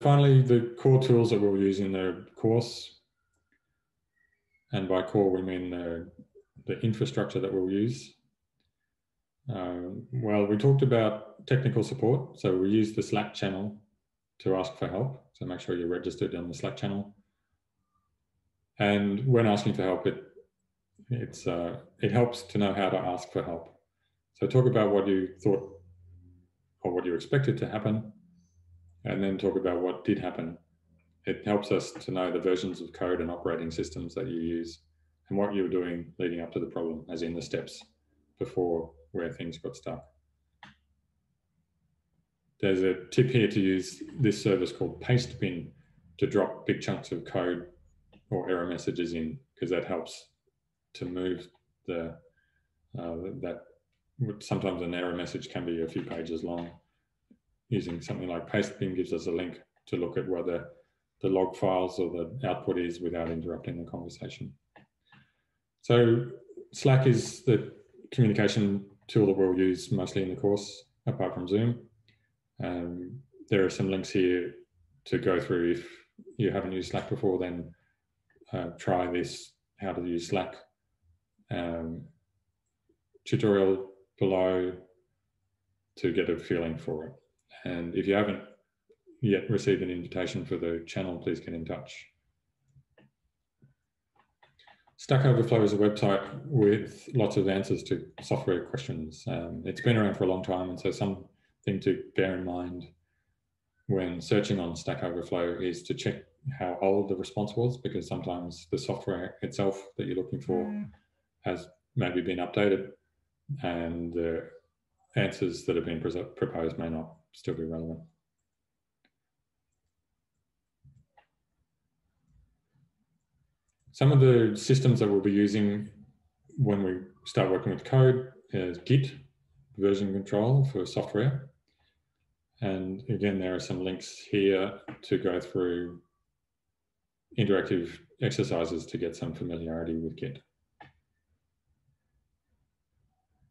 finally, the core tools that we'll use in the course, and by core we mean the, the infrastructure that we'll use. Um, well, we talked about technical support, so we use the Slack channel to ask for help. So make sure you're registered on the Slack channel. And when asking for help, it it's uh, it helps to know how to ask for help. So talk about what you thought or what you expected to happen, and then talk about what did happen. It helps us to know the versions of code and operating systems that you use and what you were doing leading up to the problem, as in the steps before where things got stuck. There's a tip here to use this service called Pastebin to drop big chunks of code or error messages in because that helps to move the uh, that sometimes an error message can be a few pages long. Using something like Pastebin gives us a link to look at whether the log files or the output is without interrupting the conversation. So Slack is the communication tool that we'll use mostly in the course, apart from Zoom. Um, there are some links here to go through. If you haven't used Slack before, then uh, try this how to use Slack um, tutorial below to get a feeling for it. And if you haven't yet received an invitation for the channel, please get in touch. Stack Overflow is a website with lots of answers to software questions. Um, it's been around for a long time, and so something to bear in mind when searching on Stack Overflow is to check how old the response was, because sometimes the software itself that you're looking for mm. has maybe been updated, and the answers that have been proposed may not still be relevant. Some of the systems that we'll be using when we start working with code is Git, version control for software. And again, there are some links here to go through interactive exercises to get some familiarity with Git.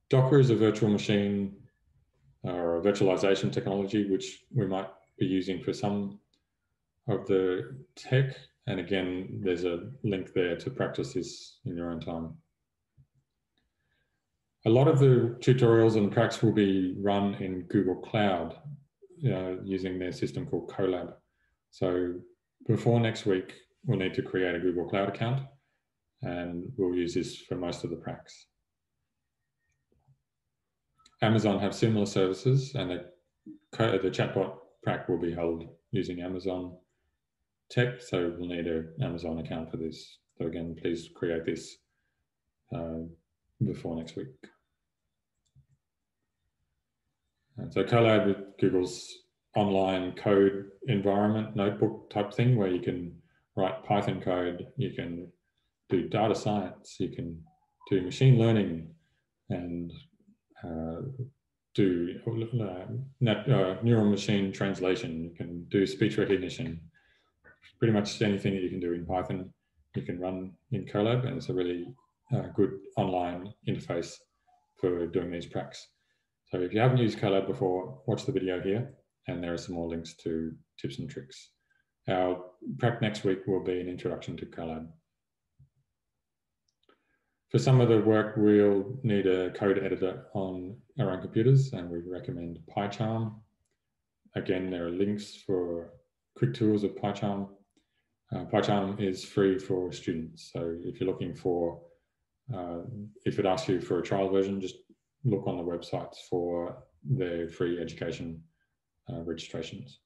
Docker is a virtual machine or a virtualization technology, which we might be using for some of the tech and again, there's a link there to practice this in your own time. A lot of the tutorials and practice will be run in Google Cloud uh, using their system called Colab. So before next week, we'll need to create a Google Cloud account and we'll use this for most of the practice. Amazon have similar services and the, the chatbot prac will be held using Amazon tech, so we'll need an Amazon account for this. So again, please create this uh, before next week. And so Colab with Google's online code environment notebook type thing where you can write Python code, you can do data science, you can do machine learning and uh, do uh, net, uh, neural machine translation, you can do speech recognition, pretty much anything that you can do in Python, you can run in Colab, and it's a really uh, good online interface for doing these pracs. So if you haven't used Colab before, watch the video here, and there are some more links to tips and tricks. Our prac next week will be an introduction to Colab. For some of the work, we'll need a code editor on our own computers, and we recommend PyCharm. Again, there are links for quick tools of PyCharm uh, PyCharm is free for students. So if you're looking for, uh, if it asks you for a trial version, just look on the websites for their free education uh, registrations.